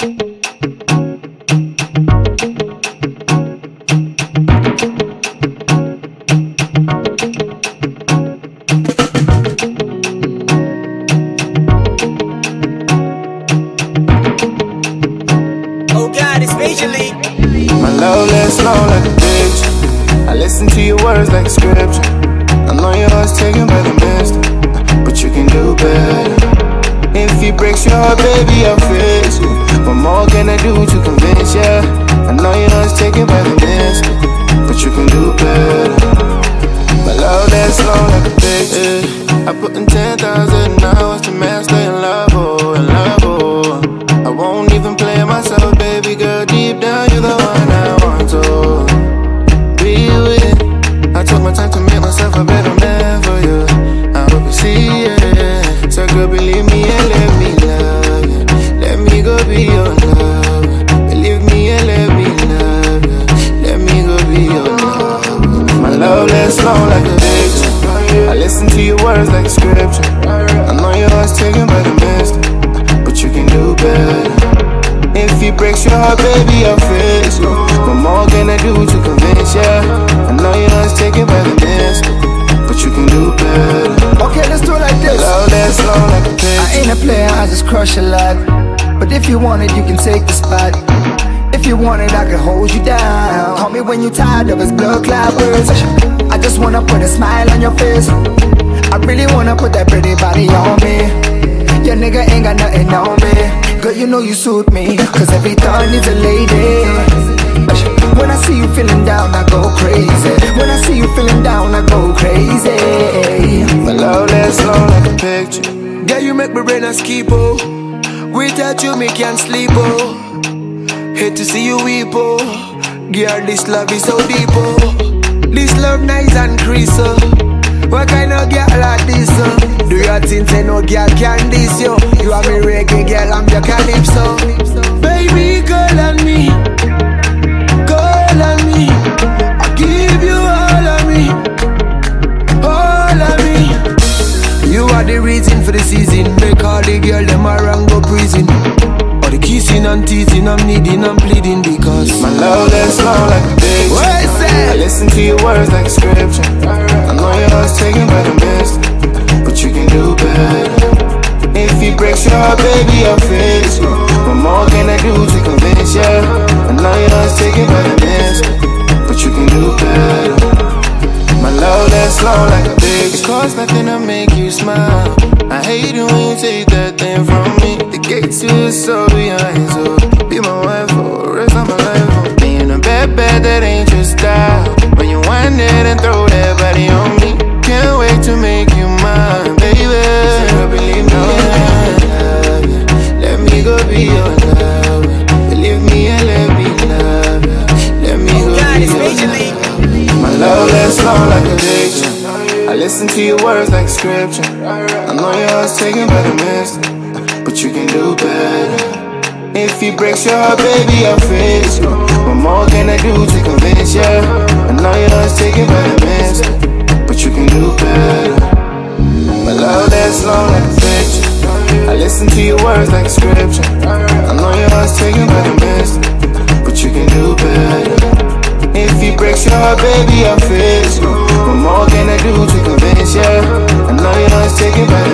My love lasts long like a. I listen to your words like scripture. I know your heart's taken by the but you can do better. If he breaks your heart, baby, I'll let me love you. Let me go be your love. Believe me and let me love you. Let me go be your love. My love lasts long like a picture. I listen to your words like scripture. I know your heart's taken by the mist, but you can do better. If he breaks your heart, baby, I'll fix you. What more can I do to convince crush a lot. But if you want it, you can take the spot. If you want it, I can hold you down. Call me when you're tired of his blood clot words. I just wanna put a smile on your face. I really wanna put that pretty body on me. Your nigga ain't got nothing on me. Girl, you know you suit me. Cause every thought needs a lady. When I see you feeling down, I go crazy. When I see you feeling down, I go crazy. My love lasts long like a picture. Girl, you make me brain a skip, oh Without you, me can't sleep, oh. Hate to see you weep, oh. Girl, this love is so deep, oh. This love nice and crease, oh. What kind of girl like this, oh? Do you think say no girl can this, yo You are me reggae girl, I'm your calypso. Baby, call on me the girl them around go prison. All the kissing and teasing, I'm needing, I'm pleading because My love lasts long like a picture. What is I listen to your words like a scripture. I know your heart's taken by the mist, but you can do better. If he breaks your heart, baby, I'll fix you. What more can I do to convince ya? I know your heart's taken by the mist, but you can do better. My love lasts long like a. It costs nothing to make you smile. I hate it when you take that thing from me. The gates to the soul to your words like scripture. I know your heart's taken by the mist, but you can do better. If he breaks your heart, baby, I'll fix you. What more can I do to convince ya? I know your heart's taken by the mist, but you can do better. My love lasts long like a picture. I listen to your words like scripture. I know your heart's taken by the mist, but you can do better. If he breaks your heart, baby, I'll yeah. I know you know it's taking back.